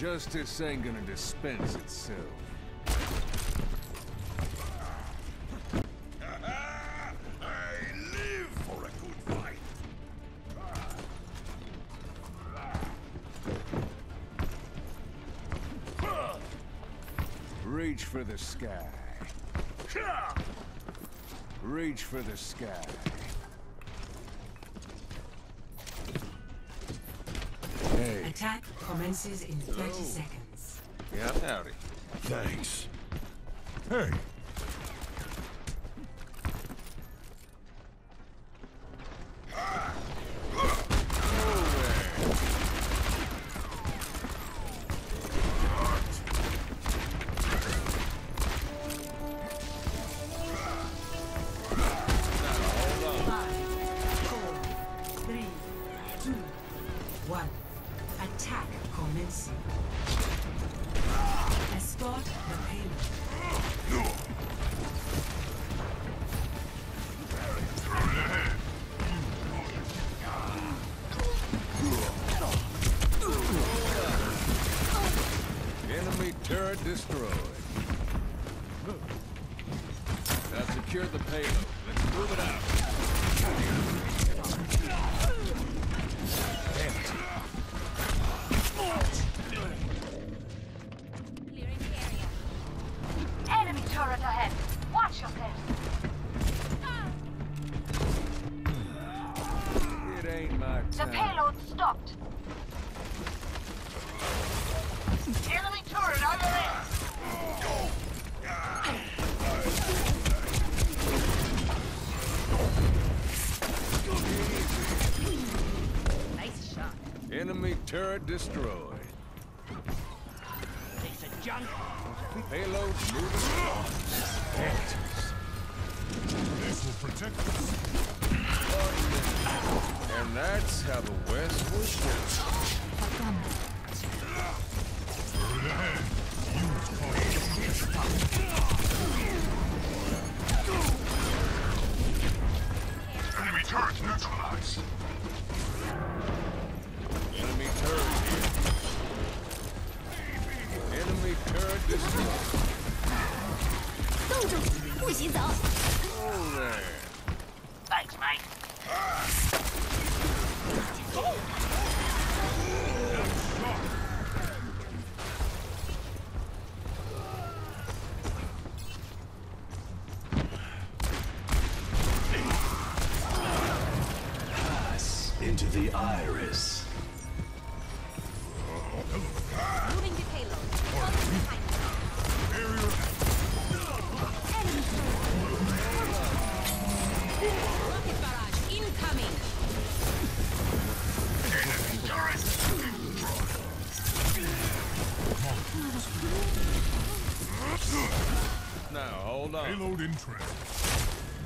Justice ain't gonna dispense itself. I live for a good fight. Reach for the sky. Reach for the sky. Attack commences in 30 seconds. yeah, howdy. Thanks. Hey, Five, four, three, two, one. Attack commencing. Escort the payload. Enemy turret destroyed. Now secure the payload. Let's move it out. Payload stopped. Enemy turret on your end. Nice shot. Enemy turret destroyed. Piece of junk. Payload moving. this will protect us. And that's how the West was built. Turret ahead. Use caution. Enemy turret neutralized. Enemy turret here. Enemy turret destroyed. 冻住，不许走！ Oh there. The. Moving the payload. Follow behind me. Barrier Rocket barrage incoming. enemy turret. Now hold on. Payload in transit.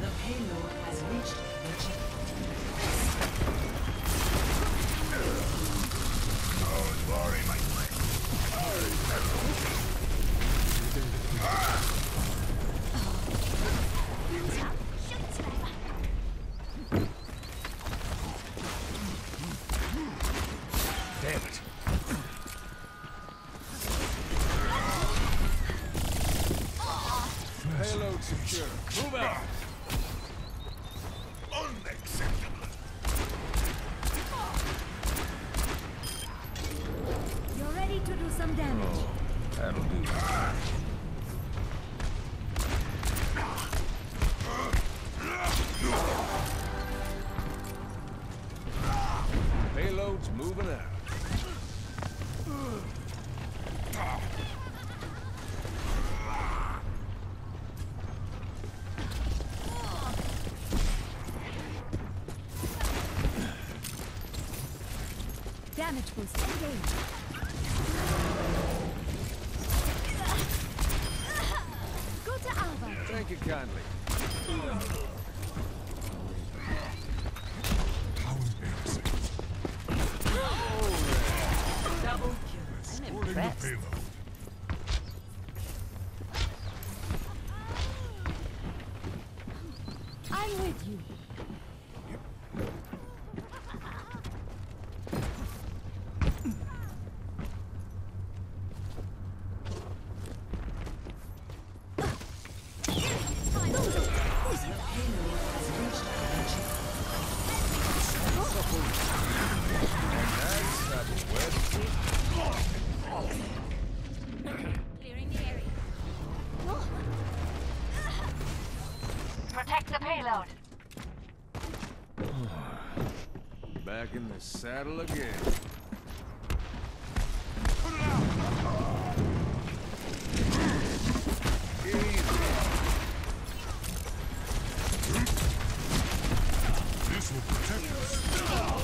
The payload has reached the checkpoint. Damn it. Payload secure. Move out. Unacceptable. You're ready to do some damage. Oh, that'll do. Payload's moving out. Damage boost engaged. Gute Arbeit. Thank you kindly. How embarrassing. Double kill. Escorting the in the saddle again. This will protect us.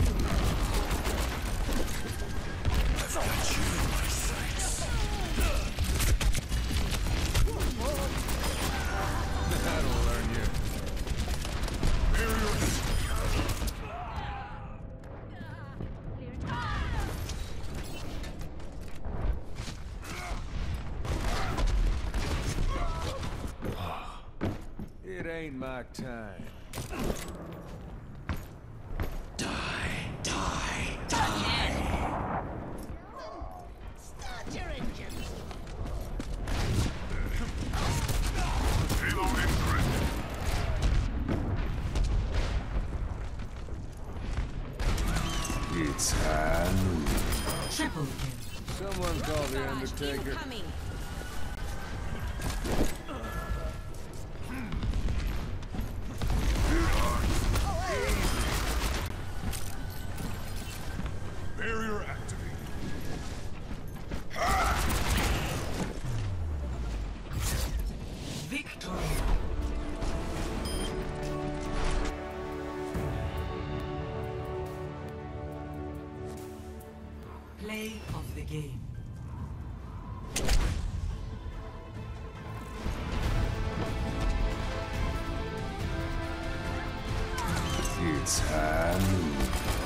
It ain't my time. Die, die, die. Start your engines. payload is ready. It's high noon. Triple kill. Someone call the Barrage Undertaker. The game. It's high noon.